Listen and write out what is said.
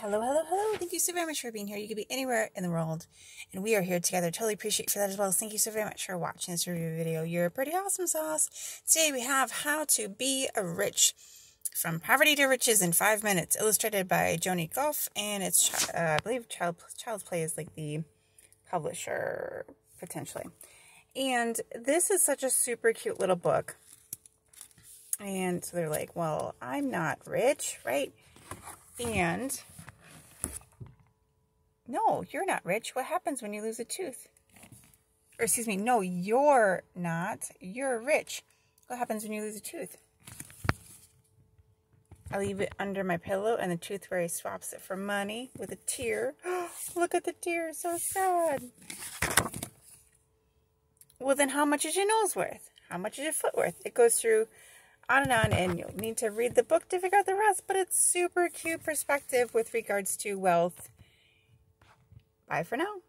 Hello, hello, hello. Thank you so very much for being here. You could be anywhere in the world, and we are here together. Totally appreciate for that as well. Thank you so very much for watching this review video. You're a pretty awesome sauce. Today we have How to Be a Rich from Poverty to Riches in Five Minutes, illustrated by Joni Goff, and it's, uh, I believe, Child, Child's Play is like the publisher, potentially. And this is such a super cute little book. And so they're like, well, I'm not rich, right? And no, you're not rich. What happens when you lose a tooth? Or excuse me, no, you're not. You're rich. What happens when you lose a tooth? I leave it under my pillow and the tooth fairy swaps it for money with a tear. Look at the tear, so sad. Well, then how much is your nose worth? How much is your foot worth? It goes through on and on, and you'll need to read the book to figure out the rest, but it's super cute perspective with regards to wealth Bye for now.